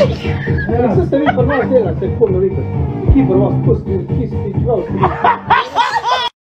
Ja, se ste vi prvo nas delali, tako novice. Ki pri vas, ko ste, ki ste, čeval ste.